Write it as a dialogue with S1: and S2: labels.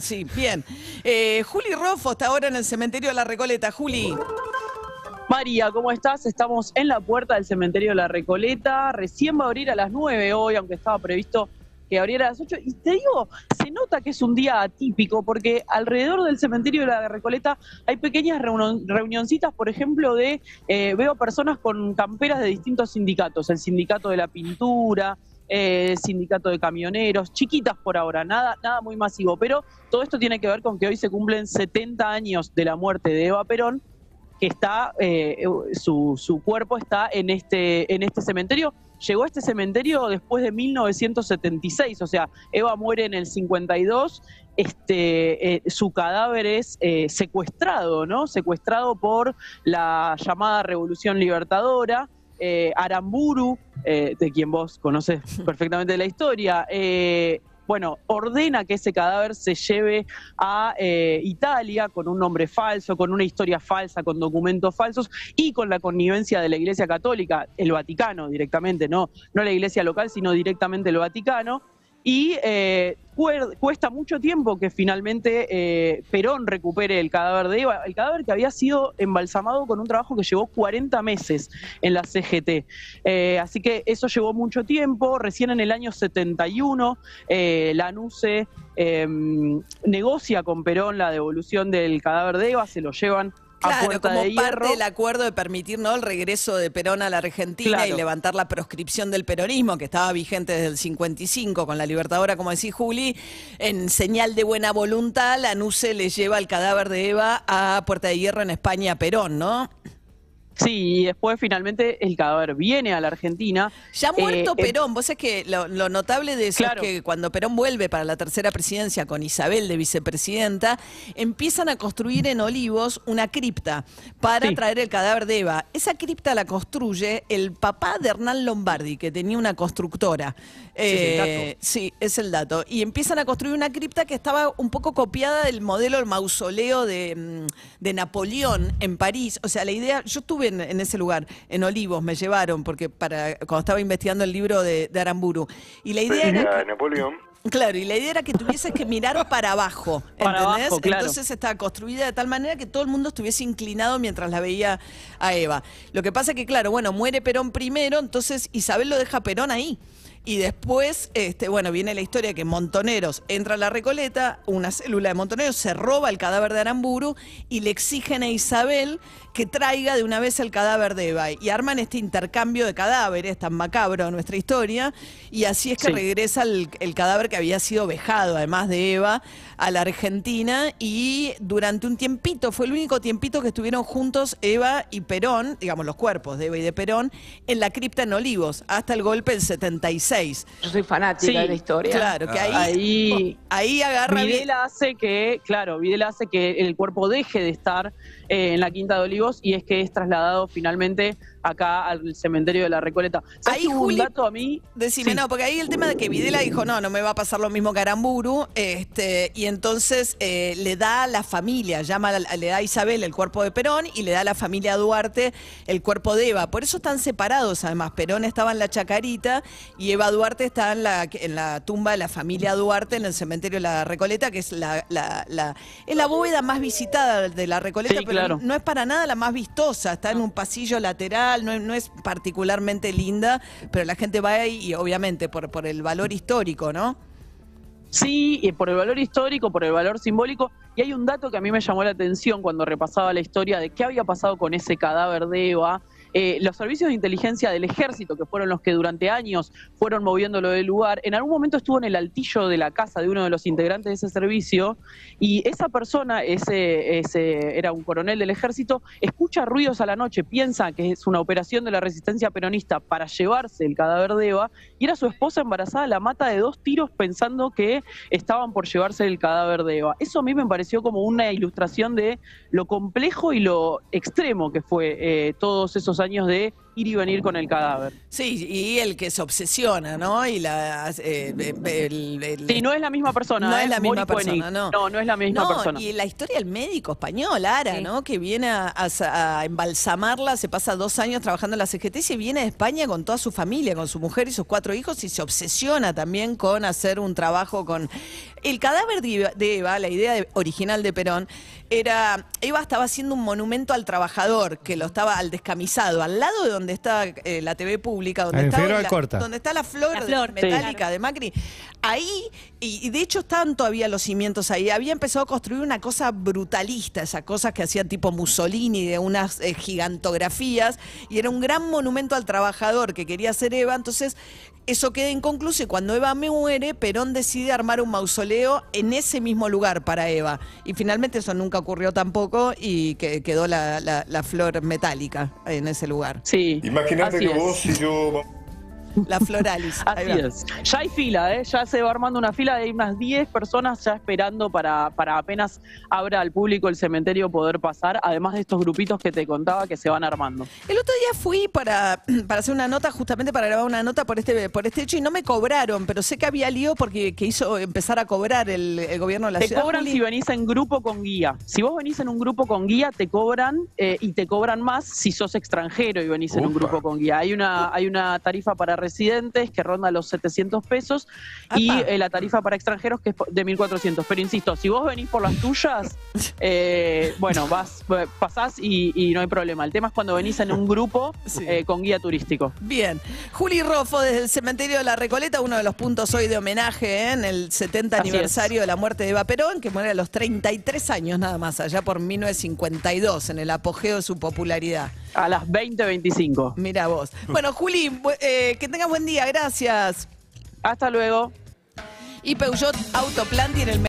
S1: Sí, bien. Eh, Juli Roffo está ahora en el cementerio de la Recoleta. Juli.
S2: María, ¿cómo estás? Estamos en la puerta del cementerio de la Recoleta. Recién va a abrir a las 9 hoy, aunque estaba previsto que abriera a las 8. Y te digo, se nota que es un día atípico, porque alrededor del cementerio de la Recoleta hay pequeñas reunioncitas, por ejemplo, de eh, veo personas con camperas de distintos sindicatos, el sindicato de la pintura, eh, sindicato de camioneros, chiquitas por ahora, nada, nada muy masivo, pero todo esto tiene que ver con que hoy se cumplen 70 años de la muerte de Eva Perón, que está, eh, su, su, cuerpo está en este, en este cementerio. Llegó a este cementerio después de 1976, o sea, Eva muere en el 52, este, eh, su cadáver es secuestrado, ¿no? Secuestrado por la llamada Revolución Libertadora. Aramburu, eh, de quien vos conoces perfectamente la historia, eh, bueno, ordena que ese cadáver se lleve a eh, Italia con un nombre falso, con una historia falsa, con documentos falsos y con la connivencia de la Iglesia Católica, el Vaticano directamente, no, no la Iglesia local, sino directamente el Vaticano y eh, cuesta mucho tiempo que finalmente eh, Perón recupere el cadáver de Eva, el cadáver que había sido embalsamado con un trabajo que llevó 40 meses en la CGT. Eh, así que eso llevó mucho tiempo, recién en el año 71 la NUCE negocia con Perón la devolución del cadáver de Eva, se lo llevan
S1: Claro, como parte del acuerdo de permitir ¿no? el regreso de Perón a la Argentina y levantar la proscripción del peronismo, que estaba vigente desde el 55 con la Libertadora, como decís Juli, en señal de buena voluntad, la NUCE le lleva el cadáver de Eva a Puerta de Hierro en España a Perón, ¿no?
S2: Sí, y después finalmente el cadáver viene a la Argentina.
S1: Ya muerto eh, Perón, vos es que lo, notable de eso es que cuando Perón vuelve para la tercera presidencia con Isabel de vicepresidenta, empiezan a construir en Olivos una cripta para traer el cadáver de Eva. Esa cripta la construye el papá de Hernán Lombardi, que tenía una constructora. Eh, sí, es el dato. Y empiezan a construir una cripta que estaba un poco copiada del modelo, el mausoleo de, mm, de Napoleón en París. O sea, la idea, yo tuve en, ese lugar, en Olivos, me llevaron, porque para cuando estaba investigando el libro de, Aramburu. Y la idea era.
S3: Napoleón.
S1: Claro, y la idea era que tuvieses que mirar para abajo, ¿entendés? Entonces estaba construida de tal manera que todo el mundo estuviese inclinado mientras la veía a Eva. Lo que pasa es que, claro, bueno, muere Perón primero, entonces Isabel lo deja Perón ahí. Y después, este, bueno, viene la historia que Montoneros entra a la Recoleta, una célula de Montoneros se roba el cadáver de Aramburu y le exigen a Isabel que traiga de una vez el cadáver de Eva. Y arman este intercambio de cadáveres, tan macabro nuestra historia, y así es que regresa el, cadáver que había sido vejado, además de Eva, a la Argentina, y durante un tiempito, fue el único tiempito que estuvieron juntos Eva y Perón, digamos los cuerpos de Eva y de Perón, en la cripta en Olivos, hasta el golpe del 76.
S2: Yo soy fanática de la historia.
S1: Claro, que ahí, ahí, ahí agarra...
S2: Videla hace que, claro, Videla hace que el cuerpo deje de estar eh, en la Quinta de Olivos y es que es trasladado finalmente acá al cementerio de la Recoleta.
S1: Ahí, un dato a mí? Decime, no, porque ahí el tema de que Videla dijo, no, no me va a pasar lo mismo que Aramburu, este, y entonces eh, le da a la familia, llama, le da a Isabel el cuerpo de Perón y le da a la familia Duarte el cuerpo de Eva. Por eso están separados, además. Perón estaba en la Chacarita y Eva Duarte está en la, en la tumba de la familia Duarte en el cementerio de la Recoleta, que es la, la, es la bóveda más visitada de la Recoleta, no es para nada la más vistosa, está en un pasillo lateral, no, es particularmente linda, pero la gente va ahí y obviamente por, el valor histórico, ¿no?
S2: Sí, y por el valor histórico, por el valor simbólico. Y hay un dato que a mí me llamó la atención cuando repasaba la historia de qué había pasado con ese cadáver de Eva eh, los servicios de inteligencia del ejército, que fueron los que durante años fueron moviéndolo del lugar, en algún momento estuvo en el altillo de la casa de uno de los integrantes de ese servicio y esa persona, ese, era un coronel del ejército, escucha ruidos a la noche, piensa que es una operación de la resistencia peronista para llevarse el cadáver de Eva y era su esposa embarazada, la mata de dos tiros pensando que estaban por llevarse el cadáver de Eva. Eso a mí me pareció como una ilustración de lo complejo y lo extremo que fue eh, todos esos años de ir y venir con el cadáver.
S1: Sí, y el que se obsesiona, ¿no? Y la,
S2: eh, sí, no es la misma persona.
S1: No es ¿eh? la misma persona, no.
S2: No, no es la misma persona.
S1: Y la historia del médico español, Ara, ¿no? Que viene a, embalsamarla, se pasa dos años trabajando en la CGT y se viene a España con toda su familia, con su mujer y sus cuatro hijos y se obsesiona también con hacer un trabajo con... El cadáver de Eva, la idea original de Perón, era... Eva estaba haciendo un monumento al trabajador, que lo estaba al descamisado, al lado de donde está eh, la TV pública, donde, está la, donde está la flor, metálica de Macri. Ahí, y, de hecho estaban todavía los cimientos ahí, había empezado a construir una cosa brutalista, esas cosas que hacían tipo Mussolini, de unas eh, gigantografías, y era un gran monumento al trabajador que quería hacer Eva, entonces eso queda inconcluso y cuando Eva me muere, Perón decide armar un mausoleo en ese mismo lugar para Eva. Y finalmente eso nunca ocurrió tampoco y que quedó la, la, flor metálica en ese lugar.
S2: Sí.
S3: Imagínate que vos y yo
S1: la Floralis.
S2: Así es. Ya hay fila, ¿eh? ya se va armando una fila de unas 10 personas ya esperando para, para apenas abra al público el cementerio poder pasar, además de estos grupitos que te contaba que se van armando.
S1: El otro día fui para, para hacer una nota, justamente para grabar una nota por este, por este hecho y no me cobraron, pero sé que había lío porque que hizo empezar a cobrar el, gobierno de la ciudad.
S2: Te cobran si venís en grupo con guía. Si vos venís en un grupo con guía, te cobran eh, y te cobran más si sos extranjero y venís en un grupo con guía. Hay una, hay una tarifa para residentes que ronda los 700 pesos y eh, la tarifa para extranjeros que es de 1.400. Pero insisto, si vos venís por las tuyas, eh, bueno, vas, pasás y, no hay problema. El tema es cuando venís en un grupo eh, con guía turístico.
S1: Bien. Juli Rofo, desde el cementerio de la Recoleta, uno de los puntos hoy de homenaje en el 70 aniversario de la muerte de Eva Perón, que muere a los 33 años nada más, allá por 1952, en el apogeo de su popularidad.
S2: A las 20.25.
S1: Mira vos. Bueno, Juli, eh, que tengas buen día, gracias.
S2: Hasta luego.
S1: Y Peugeot Autoplan tiene el